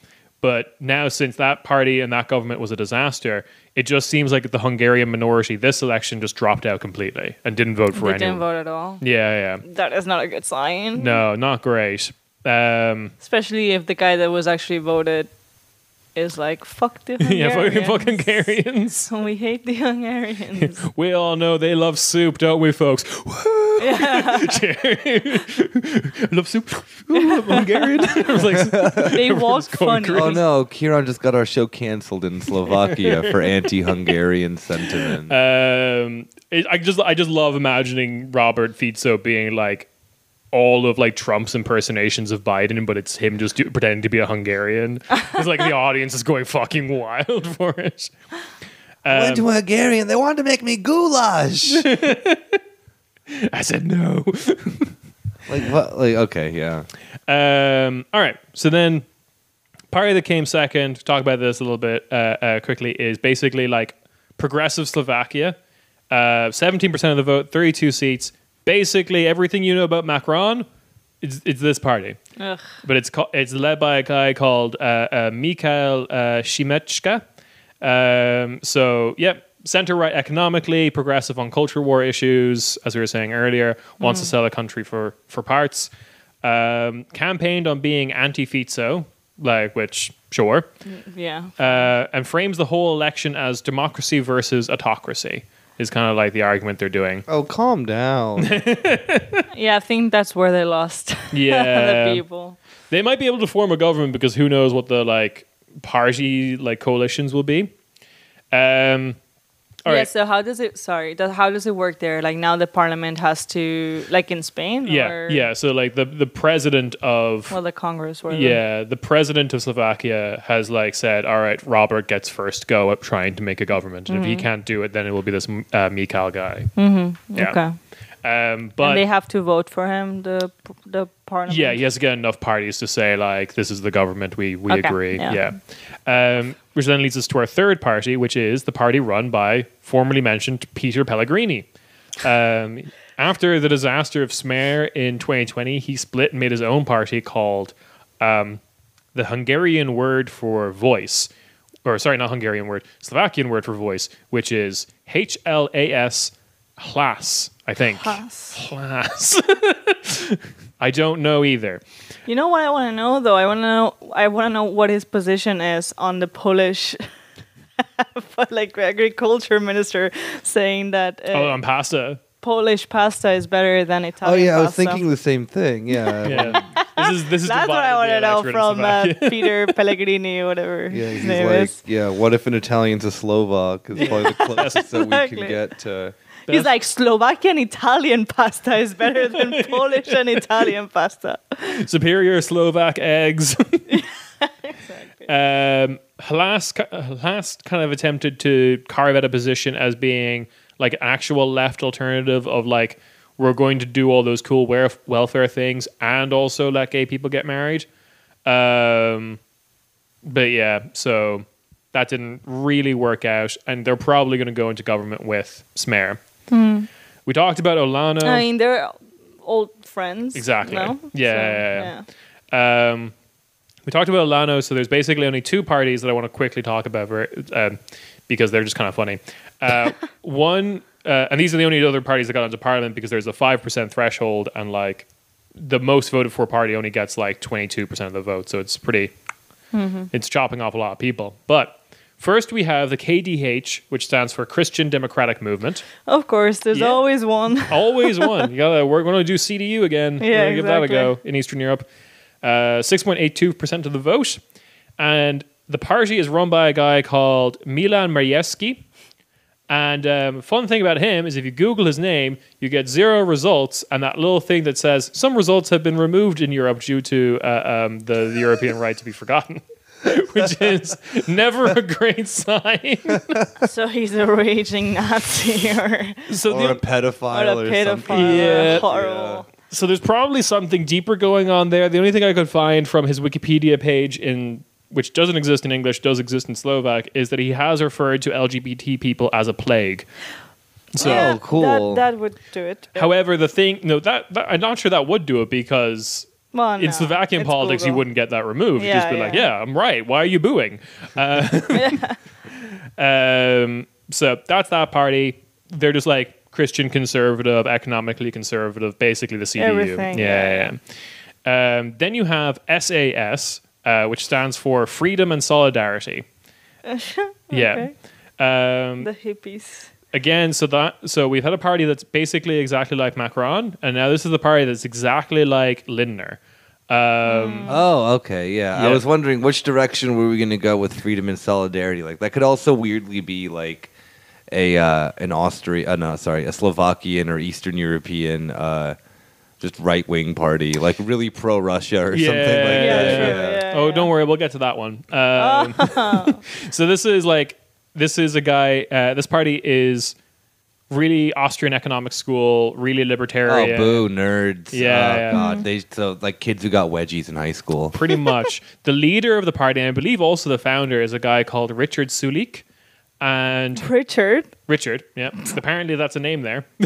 But now, since that party and that government was a disaster, it just seems like the Hungarian minority this election just dropped out completely and didn't vote for they didn't vote at all. Yeah, yeah. That is not a good sign. No, not great. Um, Especially if the guy that was actually voted is like, fuck the [laughs] yeah, fucking, Hungarians. fucking Hungarians. [laughs] we hate the Hungarians. [laughs] We all know they love soup, don't we, folks? Yeah, love soup. Ooh, I'm Hungarian. I was like, they walk going funny. oh no, Ciarán just got our show canceled in Slovakia for anti-Hungarian sentiment. Um, it, I just I just love imagining Robert Fico being like all of like Trump's impersonations of Biden, but it's him just do, pretending to be a Hungarian. It's like the [laughs] audience is going fucking wild [laughs] for it. I went Um, to Hungarian. They wanted to make me goulash. [laughs] I said no. like what? Like okay, yeah. Um, all right. So then, party that came second. Talk about this a little bit uh, uh, quickly. Is basically like progressive Slovakia. Uh, Seventeen percent of the vote, thirty-two seats. Basically, everything you know about Macron, it's, it's this party. Ugh. But it's ca- it's led by a guy called uh, uh, Mikhail uh, Šimečka. Um, so, yep, center right economically, progressive on culture war issues, as we were saying earlier, wants to sell the country for for parts. Um, campaigned on being anti-Fico, like which sure, Yeah. uh, and frames the whole election as democracy versus autocracy. Is kind of like the argument they're doing. Oh, calm down. [laughs] Yeah, I think that's where they lost [laughs] Yeah. the people. They might be able to form a government because who knows what the like party like coalitions will be. Um, all yeah, right. so how does it sorry, does, how does it work there? Like now the parliament has to like in Spain? yeah, or, yeah. So like the the president of Well the Congress yeah the president of Slovakia has like said, all right, Robert gets first go at trying to make a government, and if he can't do it, then it will be this uh, Mikhail guy. Mm-hmm. Yeah. Okay. Um, but and they have to vote for him, the the parliament. Yeah, he has to get enough parties to say like this is the government. We we Okay, agree. Yeah. yeah. Um, which then leads us to our third party, which is the party run by formerly mentioned Peter Pellegrini. Um, [laughs] after the disaster of Smer in 2020, he split and made his own party called um, the Hungarian word for voice, or sorry, not Hungarian word, Slovakian word for voice, which is H L A S hlas, I think. Hlas. Hlas. [laughs] I don't know either. You know what I want to know though? I want to know. I want to know what his position is on the Polish, [laughs] like agriculture minister saying that uh, Oh, on pasta. Polish pasta is better than Italian. Pasta. Oh Italian. yeah, I was thinking the same thing. Yeah. [laughs] Yeah. this is this is That's what I want to know from uh, Peter Pellegrini, whatever Yeah, his name like, is. yeah. What if an Italian's a Slovak? Is probably the closest that we can get to. He's like Slovakian Italian pasta is better than [laughs] Polish and Italian pasta. Superior Slovak eggs. [laughs] [laughs] um, Halas, Halas kind of attempted to carve out a position as being like an actual left alternative of like we're going to do all those cool welfare things and also let gay people get married. Um, but yeah, so that didn't really work out, and they're probably going to go into government with Smer. We talked about Olano. I mean, they're old friends. Exactly. No? [laughs] Yeah, So, yeah, yeah. Um, we talked about Lano, so there's basically only two parties that I want to quickly talk about um, because they're just kind of funny. Uh, [laughs] one, uh, and these are the only other parties that got into parliament because there's a five percent threshold, and like the most voted for party only gets like twenty two percent of the vote, so it's pretty, it's chopping off a lot of people. But first, we have the KDH, which stands for Christian Democratic Movement. Of course, there's Yeah. always one. [laughs] Always one. You gotta. We're going to do CDU again. Yeah, we're gonna give that a go in Eastern Europe. Uh, Six point eight two percent of the vote, and the party is run by a guy called Milan Majerský. And um, fun thing about him is if you Google his name, you get zero results, and that little thing that says some results have been removed in Europe due to uh, um, the, the European right to be forgotten, [laughs] [laughs] which is never a great sign. [laughs] so he's a raging Nazi or, So or the, a pedophile or a or, pedophile something. Yeah. or horrible. So there's probably something deeper going on there. The only thing I could find from his Wikipedia page in which doesn't exist in English, does exist in Slovak, is that he has referred to LGBT people as a plague. So, Yeah, Oh, cool. That, that would do it. however, the thing, no, that, that I'm not sure that would do it because Well, in no, Slovakian it's politics you wouldn't get that removed. You'd just be like, yeah. yeah, I'm right. Why are you booing? [laughs] Uh, um, so that's that party. They're just like Christian conservative, economically conservative, basically the CDU. Everything, yeah, yeah. yeah. Um, then you have SAS, uh, which stands for Freedom and Solidarity. [laughs] Yeah. Um, The hippies. again, so that so we've had a party that's basically exactly like Macron, and now this is the party that's exactly like Lindner. Um, Oh, okay, yeah. Yeah. I was wondering which direction were we going to go with freedom and solidarity. Like that could also weirdly be like a uh, an Austrian, uh, no, sorry, a Slovakian or Eastern European, uh, just right wing party, like really pro Russia or Yeah, something like yeah, that. true, yeah. yeah. Oh, don't worry, we'll get to that one. Um, [laughs] [laughs] so this is like this is a guy. Uh, this party is really Austrian economic school, really libertarian. Oh, boo, nerds! Yeah, oh, yeah. God, they so like kids who got wedgies in high school. Pretty much. [laughs] the leader of the party, and I believe also the founder, is a guy called Richard Sulik. And Richard. Richard, yeah, apparently that's a name there. [laughs]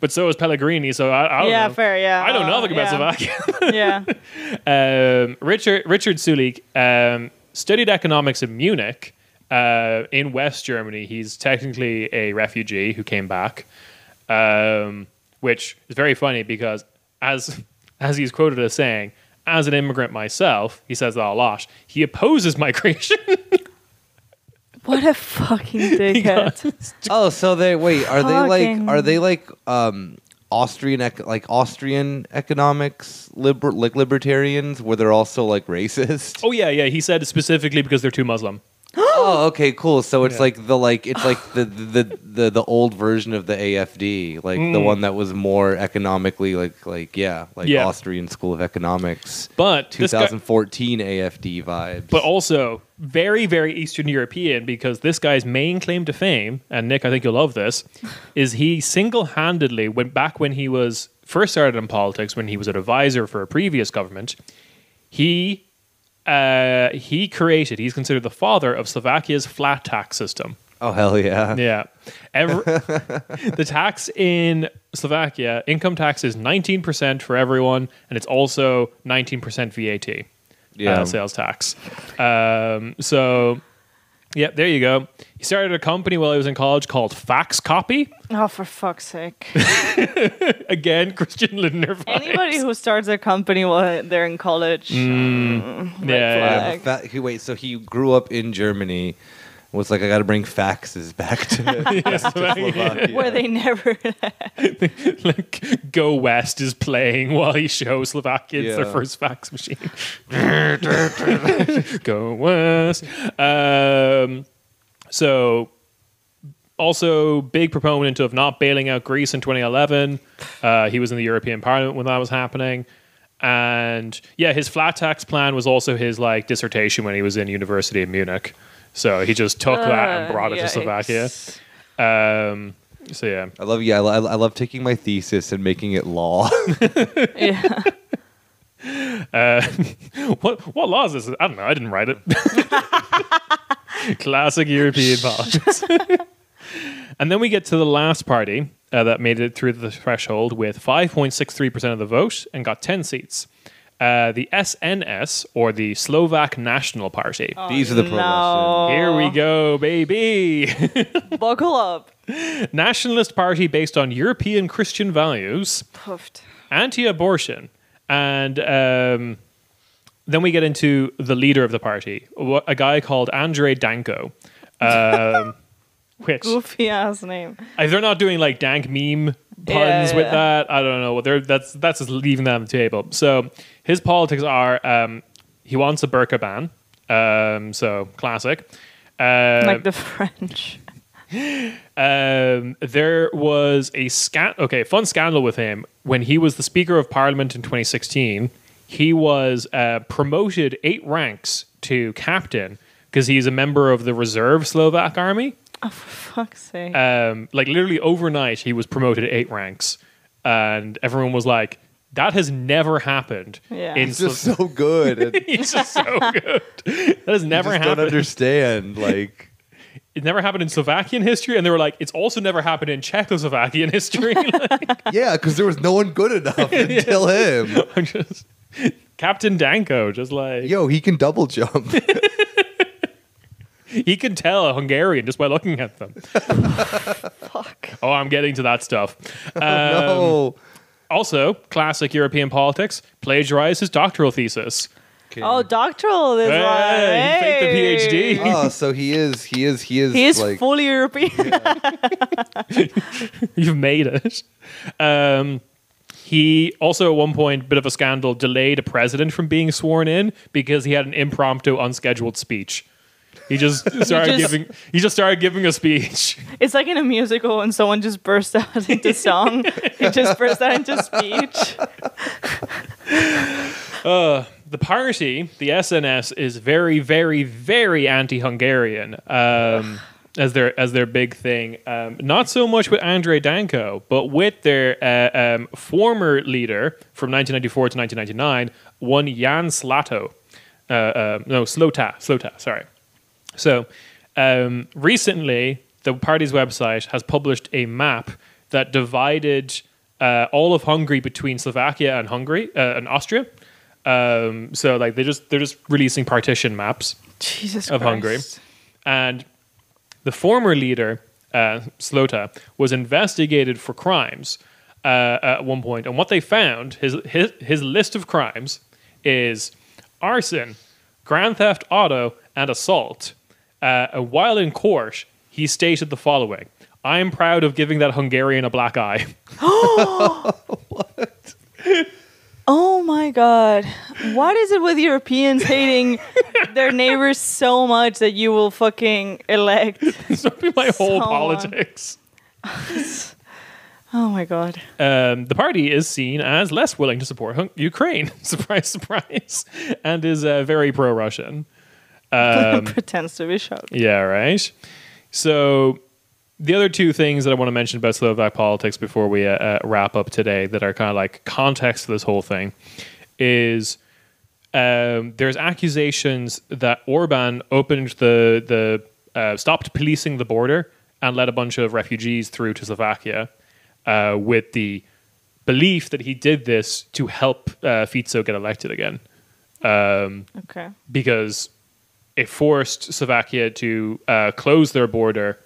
but so is Pellegrini. So I, I don't Yeah, know. fair, yeah. I don't know Uh, nothing about yeah. Slovakia. [laughs] yeah. um, Richard Richard Sulik um, studied economics in Munich uh, in West Germany. He's technically a refugee who came back, um, which is very funny because as [laughs] as he's quoted as saying, as an immigrant myself, he says that a lot. He opposes migration. [laughs] What a fucking [laughs] dickhead. Oh, so they wait. Are they like? Are they like um, Austrian, like Austrian economics, liber- like libertarians, where they're also like racist? oh yeah, yeah. He said specifically because they're too Muslim. Oh, okay, cool. So it's Yeah. like the like it's like the [sighs] the, the the old version of the AFD, like the Mm. one that was more economically like like yeah, like Yeah. Austrian School of Economics, But this guy, 2014 AFD vibes. but also very, very Eastern European because this guy's main claim to fame, and Nick, I think you'll love this, [laughs] is he single handedly went back when he was first started in politics, when he was an advisor for a previous government. He uh, he created, he's considered the father of Slovakia's flat tax system. oh hell yeah, Yeah. Every, [laughs] the tax in Slovakia, income tax is 19% for everyone, and it's also 19% VAT. Yeah. uh, sales tax. Um, so, yeah, there you go. He started a company while he was in college called Fax Copy. Oh, for fuck's sake! [laughs] Again, Christian Lindner. vibes. Anybody who starts a company while they're in college, mm, red yeah, yeah. flag. Fa- he, wait, so he grew up in Germany. Was like, I got to bring faxes back to, back [laughs] to [laughs] Slovakia. where they never. like Go West is playing while he shows Slovakians their first fax machine. Go West. Um, so, also big proponent of not bailing out Greece in 2011. Uh, he was in the European Parliament when that was happening. And yeah, his flat tax plan was also his like dissertation when he was in university in Munich. So he just took that and Uh, brought it to Slovakia. Um, so yeah, I love yeah, I, lo- I love taking my thesis and making it law. [laughs] Yeah. [laughs] Uh, [laughs] what what law is this? I don't know. I didn't write it. Classic European [laughs] politics. and then we get to the last party uh, that made it through the threshold with 5.63% of the vote and got 10 seats. Uh, the SNS, or the Slovak National Party. These are the pro no. Here we go, baby. [laughs] Buckle up. Nationalist party based on European Christian values. Puffed. anti-abortion, and um, then we get into the leader of the party, a guy called Andrei Danko, um, [laughs] which Goofy ass name. they're not doing like dank meme puns Yeah, with yeah. that. I don't know. What they're that's that's just leaving that on the table. So his politics are um, he wants a burqa ban. Um, so classic. Uh, like the [laughs] French. um, there was a scan. Okay, fun scandal with him when he was the Speaker of Parliament in 2016. He was uh, promoted eight ranks to captain because he's a member of the reserve Slovak army. Oh, for fuck's sake. Um, like literally overnight, he was promoted eight ranks, and everyone was like, "That has never happened." Yeah. in It's just Slo- so good. [laughs] He's just so [laughs] good. That has you never just don't understand. Like, [laughs] it never happened in Slovakian history, and they were like, "It's also never happened in Czechoslovakian history." Like, yeah, because there was no one good enough until him. I'm just Captain Danko, just like Yo, he can double jump. [laughs] he can tell a Hungarian just by looking at them. [laughs] Fuck. Oh, I'm getting to that stuff. [laughs] Um, no. Also, classic European politics: plagiarized his doctoral thesis. Oh, doctoral is Hey, right. he faked the PhD. Oh, so he is. He is. He is. He is like, fully European. You've made it. Um, he also, at one point, bit of a scandal, delayed a president from being sworn in because he had an impromptu, unscheduled speech. He just [laughs] started just- giving. He just started giving a speech. it's like in a musical when someone just bursts out [laughs] into song. he just bursts out into speech. Uh, the party, the SNS, is very, very, very anti-Hungarian um, [sighs] [laughs] as their as their big thing. Um, not so much with Andrei Danko, but with their uh, um, former leader from 1994 to 1999, one Jan Slato. Uh, uh, no, Slota. Slota. Sorry. So um, recently, the party's website has published a map that divided uh, all of Hungary between Slovakia and Hungary uh, and Austria. Um, so like they just they're just releasing partition maps, Jesus Of Christ. Hungary. and the former leader uh, Slota was investigated for crimes uh, at one point, and what they found his his his list of crimes is arson, grand theft auto, and assault. Uh, and while in court, he stated the following: "I am proud of giving that Hungarian a black eye." [gasps] [laughs] Oh my god. What is it with Europeans hating [laughs] their neighbors so much that you will fucking elect? This would be my whole Someone. politics. [laughs] Oh my god. um, the party is seen as less willing to support Hun- Ukraine. [laughs] surprise, surprise, and is uh, very pro-Russian. Um, Pretends to be shocked. yeah, right. So the other two things that I want to mention about Slovak politics before we uh, uh, wrap up today, that are kind of like context to this whole thing, is um, there's accusations that Orban opened the the uh, stopped policing the border and let a bunch of refugees through to Slovakia uh, with the belief that he did this to help uh, Fico get elected again. um, Okay. because it forced Slovakia to uh, close their border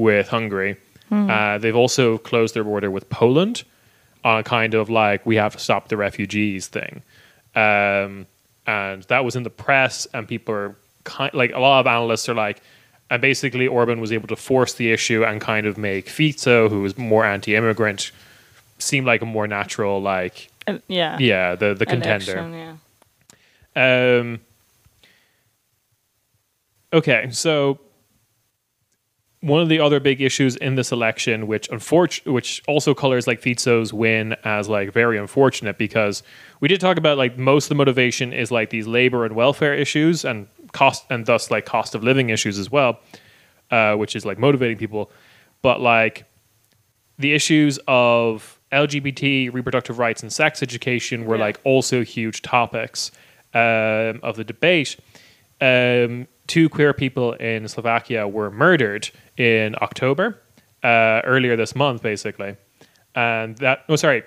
with Hungary. Uh, they've also closed their border with Poland on a kind of like we have to stop the refugees thing. Um, and that was in the press, and people are kind like a lot of analysts are like, and basically Orban was able to force the issue and kind of make Fico, who was more anti-immigrant, seem like a more natural like Uh, yeah. yeah the the contender. Election, yeah. Um, okay, so one of the other big issues in this election, which unfortunately, which also colors like Fico's win as like very unfortunate, because we did talk about like most of the motivation is like these labor and welfare issues and cost, and thus like cost of living issues as well, uh, which is like motivating people, but like the issues of LGBT reproductive rights and sex education were Yeah. like also huge topics um, of the debate. Um, two queer people in Slovakia were murdered in October, uh, earlier this month, basically. And that, oh, sorry,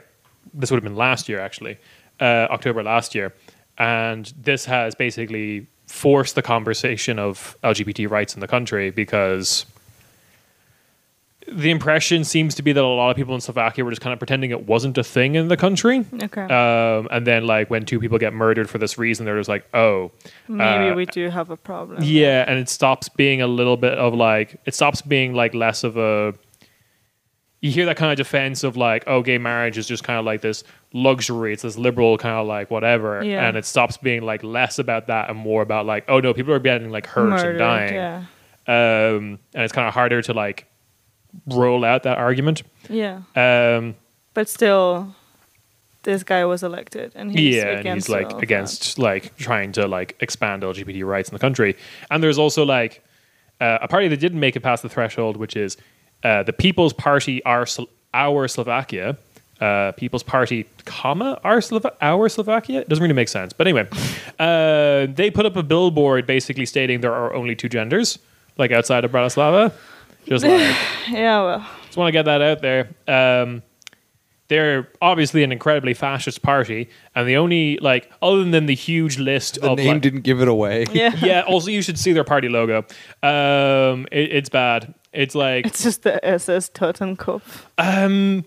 this would have been last year, actually, uh, October last year. And this has basically forced the conversation of LGBT rights in the country because the impression seems to be that a lot of people in Slovakia were just kind of pretending it wasn't a thing in the country. Okay. Um, and then, like, when two people get murdered for this reason, they're just like, oh, Maybe uh, we do have a problem. yeah. And it stops being a little bit of like, it stops being like less of a. You hear that kind of defense of like, oh, gay marriage is just kind of like this luxury. It's this liberal kind of like whatever. Yeah. And it stops being like less about that and more about like, oh no, people are getting like hurt Murdered, and dying. Yeah. Um, and it's kind of harder to like roll out that argument. Yeah. Um, But still, this guy was elected, and he's yeah, and against he's like against like trying to like expand LGBT rights in the country. And there's also like uh, a party that didn't make it past the threshold, which is uh, the People's Party, our Slo- our Slovakia. Uh, People's Party, comma our Slova- our Slovakia. It doesn't really make sense, but anyway, [laughs] uh, they put up a billboard basically stating there are only two genders, like outside of Bratislava. Just like. [laughs] Yeah. Well. just want to get that out there. Um, they're obviously an incredibly fascist party, and the only like other than the huge list The of name like- didn't give it away. [laughs] Yeah. yeah. Also, you should see their party logo. Um, it, it's bad. It's like It's just the SS Totenkopf. um,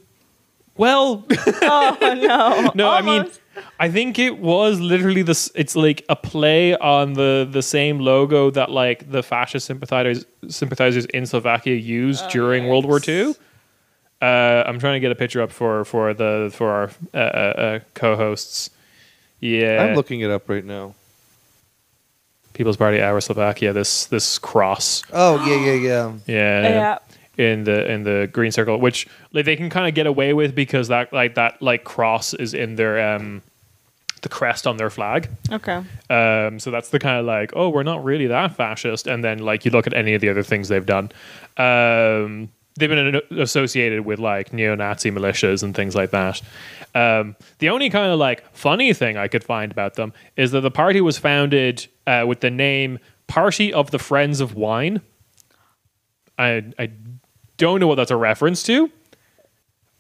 well, [laughs] Oh no. no, I mean, Almost. I think it was literally this. It's like a play on the the same logo that like the fascist sympathizers sympathizers in Slovakia used during World War II. Uh, I'm trying to get a picture up for for the for our uh, uh, uh, co-hosts. Yeah, I'm looking it up right now. People's Party Our Slovakia. This this cross. Oh yeah, yeah, yeah. Yeah, Yeah. In the in the green circle, which like they can kind of get away with because that like that like cross is in their um the crest on their flag. Okay. Um, so that's the kind of like, oh, we're not really that fascist. And then like you look at any of the other things they've done. Um, they've been associated with like neo-Nazi militias and things like that. Um, the only kind of like funny thing I could find about them is that the party was founded uh, with the name Party of the Friends of Wine. I I don't know what that's a reference to.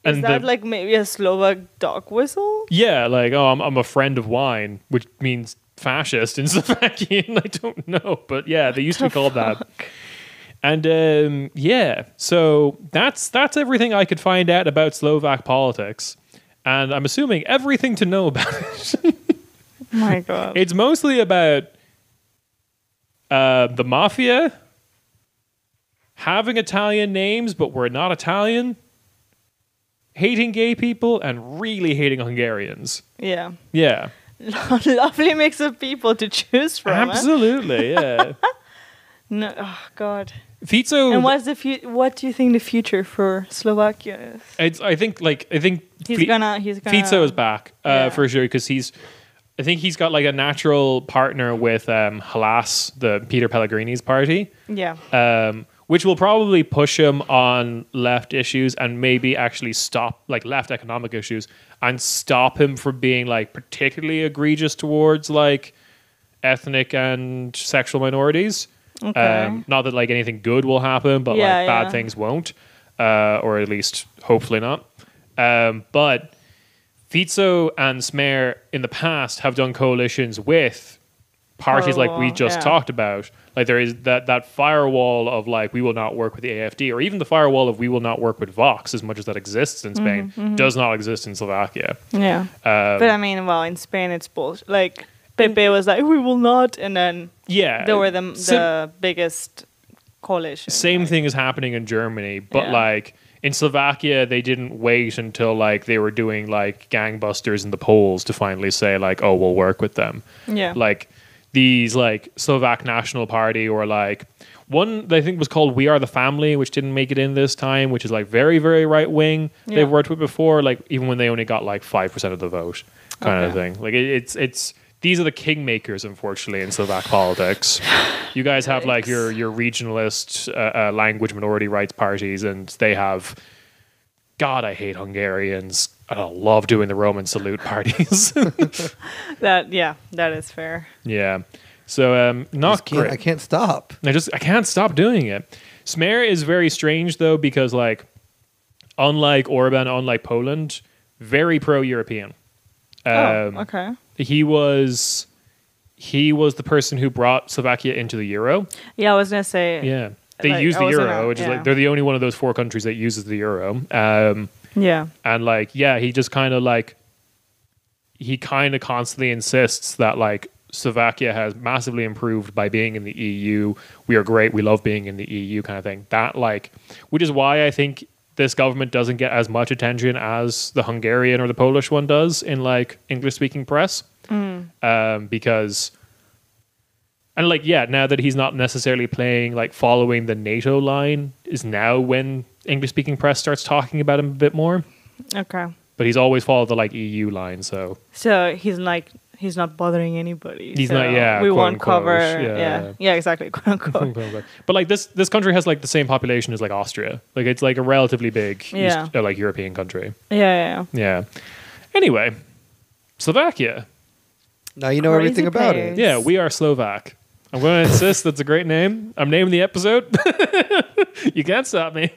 Is that the- like maybe a Slovak dog whistle? yeah, like oh, I'm I'm a friend of wine, which means fascist in [laughs] Slovakian. I don't know, but yeah, they used to be called that. And um, yeah, so that's that's everything I could find out about Slovak politics, and I'm assuming everything to know about [laughs] it. My God. It's mostly about uh, the mafia having Italian names, but we're not Italian. Hating gay people and really hating Hungarians. yeah. Yeah. [laughs] Lovely mix of people to choose from. eh? Absolutely, yeah. [laughs] No, oh God. Fico, And what's the fu- What do you think the future for Slovakia is? it's, I think, like, I think He's Fi- gonna. He's gonna. Fico is back uh, Yeah. for sure because he's, I think he's got like a natural partner with um, Halas, the Peter Pellegrini's party, Yeah. um, which will probably push him on left issues and maybe actually stop like left economic issues and stop him from being like particularly egregious towards like ethnic and sexual minorities. Okay. Um, not that like anything good will happen, but Yeah, like bad yeah. things won't, uh, or at least hopefully not. Um, but Fico and Smer in the past have done coalitions with parties like we just yeah. talked about. Like there is that that firewall of like we will not work with the AFD, or even the firewall of we will not work with Vox, as much as that exists in Spain, Mm-hmm, does not exist in Slovakia. Yeah. Um, But I mean, well, in Spain, it's bullshit. Like, Pepe was like, we will not. And then yeah, they were the, sim- the biggest coalition. same like- thing is happening in Germany, but Yeah. like in Slovakia, they didn't wait until like they were doing like gangbusters in the polls to finally say like, oh, we'll work with them. Yeah. Like these like Slovak National Party or like one that I think was called We Are the Family, which didn't make it in this time, which is like very very right wing. Yeah. They've worked with before, like even when they only got like five percent of the vote, kind of thing. Like it, it's it's. These are the kingmakers, unfortunately, in Slovak [sighs] politics. You guys have like your your regionalist uh, uh, language minority rights parties, and they have. God, I hate Hungarians. I love doing the Roman salute parties. [laughs] That, yeah, that is fair. yeah, so um, not just can't, great. I can't stop. I just I can't stop doing it. Smer is very strange though because like, unlike Orban, unlike Poland, very pro-European. Um, oh, okay. He was he was the person who brought Slovakia into the euro. Yeah, I was going to say. Yeah. They Like, use the euro, a- which is like they're the only one of those four countries that uses the euro. Um, Yeah. and like, yeah, he just kind of like he kind of constantly insists that like Slovakia has massively improved by being in the EU. We are great. We love being in the EU, kind of thing. That like, which is why I think this government doesn't get as much attention as the Hungarian or the Polish one does in like English speaking press, um, because. And like, yeah, now that he's not necessarily playing like following the NATO line, is now when English speaking press starts talking about him a bit more Okay. but he's always followed the like EU line. So So he's like, he's not bothering anybody. He's so not- yeah, We won't unquote, cover. yeah. Yeah. yeah. exactly. [laughs] Quote unquote. but like this this country has like the same population as like Austria. Like it's like a relatively big Yeah. East, uh, like European country. yeah, yeah, yeah. Yeah. Anyway, Slovakia. Now you know Crazy everything about place. it. Yeah, we are Slovak. I'm going to insist that's a great name. I'm naming the episode. [laughs] you can't stop me.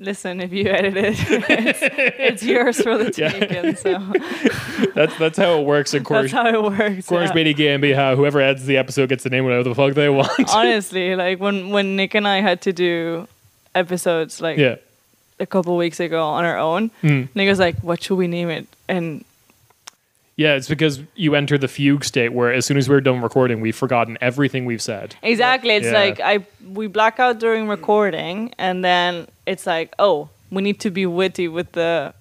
Listen, if you edit it, [laughs] it's, it's yours for the Yeah. taking. So [laughs] That's that's how it works in that's Cornish how it works. Cornish yeah. How whoever adds the episode gets to name whatever the fuck they want. Honestly, like when when Nick and I had to do episodes like yeah. a couple weeks ago on our own, Mm. Nick was like, "What should we name it?" And Yeah, it's because you enter the fugue state where as soon as we're done recording, we've forgotten everything we've said. exactly, it's Yeah. like I we black out during recording, and then it's like, oh, we need to be witty with the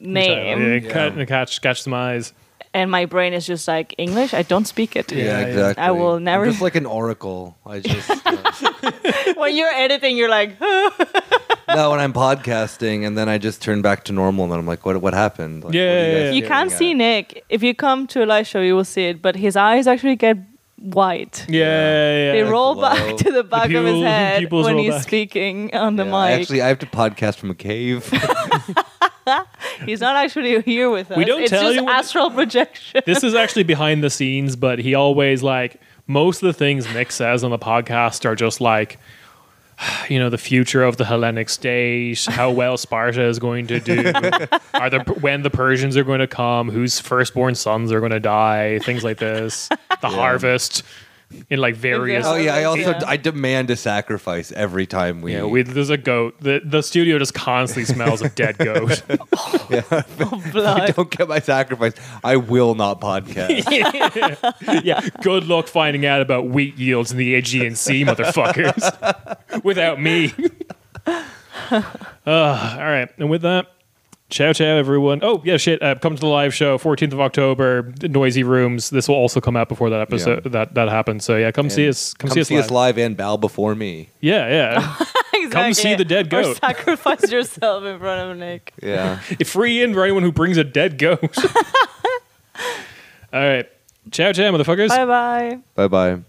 name, Yeah, catch, catch, catch some eyes. And my brain is just like English. I don't speak it. Yeah, Yeah, yeah. exactly. I will I'm never- just like an oracle. I [laughs] just uh, [laughs] when you're editing, you're like, [laughs] no, when I'm podcasting, and then I just turn back to normal, and then I'm like, what? What happened? Like, Yeah, what are yeah, guys yeah. you can't staring see? Nick. If you come to a live show, you will see it, but his eyes actually get white. Yeah, yeah. They yeah. roll glow. back to the back of his head when he's back. speaking on the Yeah, I mic. Actually, I have to podcast from a cave. [laughs] he's not actually here with us. We don't it's tell just you astral projection. this is actually behind the scenes, but he always like most of the things Nick says on the podcast are just like [sighs] you know the future of the Hellenic state, how well Sparta is going to do, [laughs] are the when the Persians are going to come, whose firstborn sons are going to die, things like this, the harvest in like various. oh yeah, I also Yeah. I demand a sacrifice every time we. Yeah, we, there's a goat. The the studio just constantly smells of dead goat. [laughs] [laughs] I Blood. don't get my sacrifice. I will not podcast. [laughs] yeah, good luck finding out about wheat yields in the Aegean Sea, motherfuckers. Without me. uh, all right, and with that, ciao, ciao, everyone. Oh yeah, shit. Uh, come to the live show, 14th of October, Noisy Rooms. This will also come out before that episode that that happens. So yeah, come see us. Come, Come, see us. see us live. live and bow before me. Yeah, yeah. [laughs] exactly. see the dead Or goat. sacrifice [laughs] yourself in front of Nick. Yeah. Free in for anyone who brings a dead goat. [laughs] all right, ciao, ciao, motherfuckers. Bye bye. bye bye.